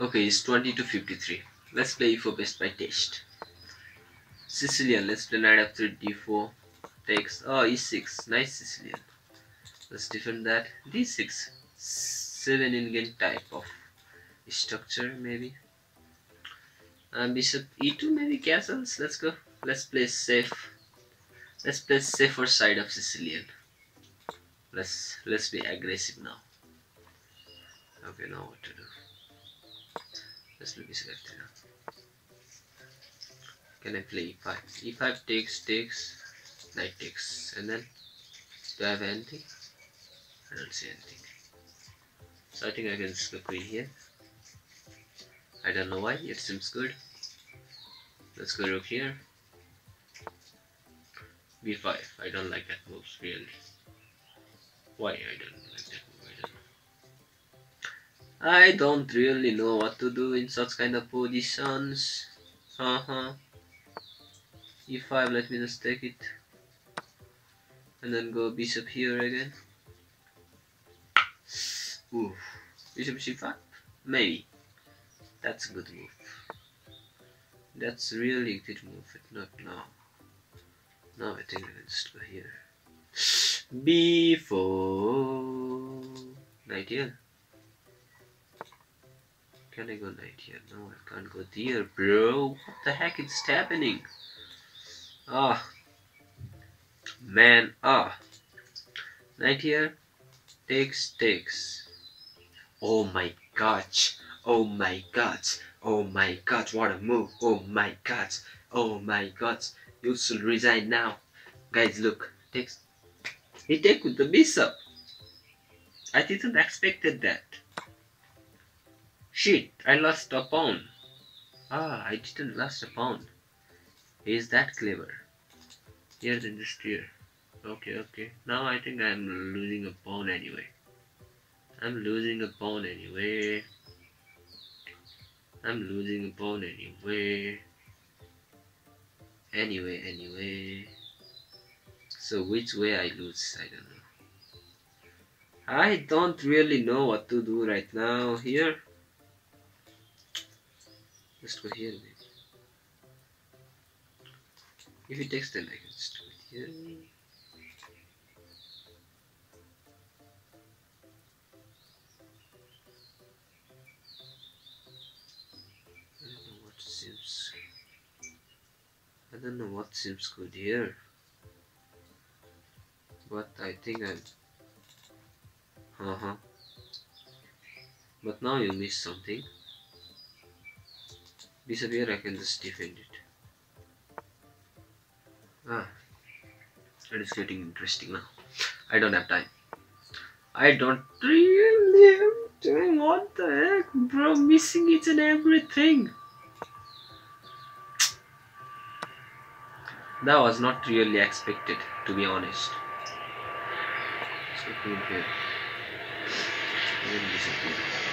Okay, it's 20 to 53. Let's play e4 best by taste. Sicilian, let's play knight f3, d4, takes, oh, e6, nice Sicilian. Let's defend that, d6, Scheveningen type of structure maybe. And bishop e2 maybe castles, let's go. Let's play safe. Let's play safer side of Sicilian. Let's let's be aggressive now. Okay, now what to do? Let's play bishop f3 now. Can I play e5? e5 takes, takes, knight takes, and then do I have anything? I don't see anything. So I think I can go queen here. I don't know why, it seems good. Let's go rook here. b5, I don't like that move really. Why I don't like that move, I don't really know what to do in such kind of positions. Uh-huh. E5 let me just take it. And then go bishop here again. Ooh, bishop c5 maybe. That's a good move. That's really good move but not now. Now I think I can just go here. B4 knight here can I go knight here? No, I can't go there, bro. What the heck is happening? Ah, man, ah. Knight here, takes, takes. Oh my gosh, oh my gosh, oh my god, what a move, oh my god, oh my god. You should resign now. Guys, look, takes. He take with the bishop. I didn't expected that. Shit, I lost a pawn. Ah, I didn't lost a pawn. Is that clever? Here then just here. Okay, okay. Now I think I'm losing a pawn anyway. I'm losing a pawn anyway. I'm losing a pawn anyway. Anyway, anyway. So which way I lose, I don't know. I don't really know what to do right now here. Let's go here. If it takes then I can just do it here. I don't know what seems I don't know what seems good here. But I think I'm uh-huh. But now you missed something. Disappear I can just defend it. Ah, it is getting interesting now. I don't have time. I don't really am doing what the heck, bro. Missing each and everything. That was not really expected, to be honest. Let's go here. disappear.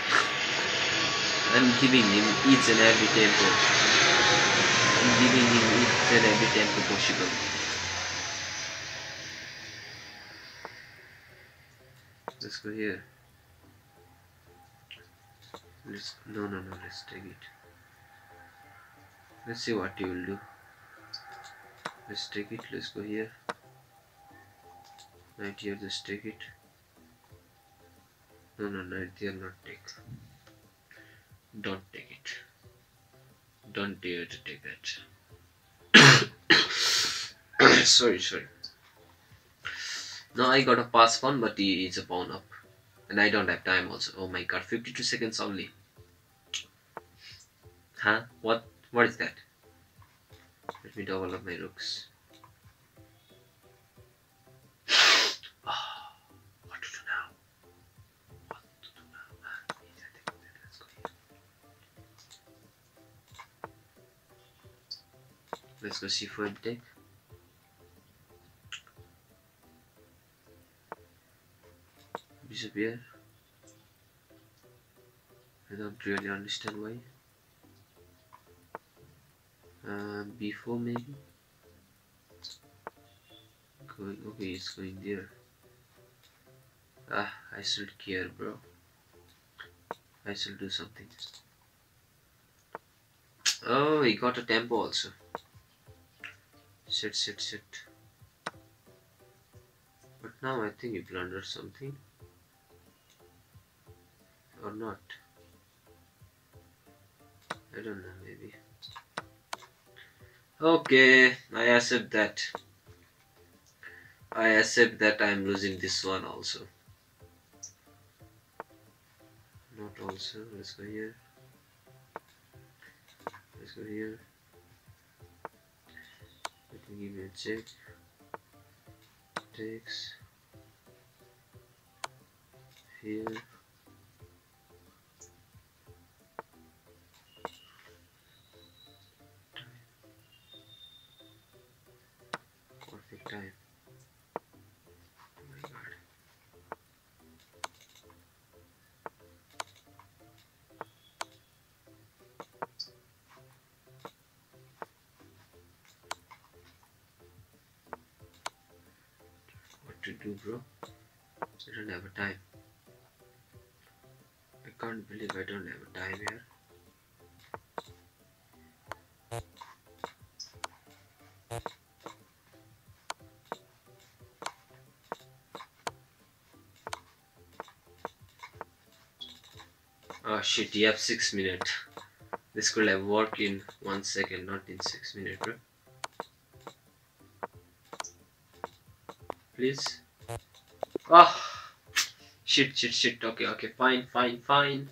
I'm giving him each and every tempo. I'm giving him each and every tempo possible. Let's go here. Let's no no no let's take it. Let's see what he will do. Let's take it, let's go here. Right here, just take it. No no no there not take. Don't take it. Don't dare to take that. sorry, sorry. Now I got a pass pawn, but he is a pawn up. And I don't have time also. Oh my god, 52 seconds only. Huh? What? What is that? Let me double up my rooks. Let's go c4 and take. Bishop here. I don't really understand why. Uh, b4 maybe. Going okay, it's going there. Ah, I still care, bro. I still do something. Oh, he got a tempo also. Shit, shit, shit. But now I think you blundered something. Or not. I don't know, maybe. Okay, I accept that. I accept that I'm losing this one also. Not also, let's go here. Let's go here. Give you a check. Takes here. Do, bro? I don't have a time. I can't believe I don't have a time here. Oh shit, you have 6 minutes. This could have worked in 1 second, not in 6 minutes, bro. Please. Ah, shit, shit, shit. Okay, okay, fine, fine, fine.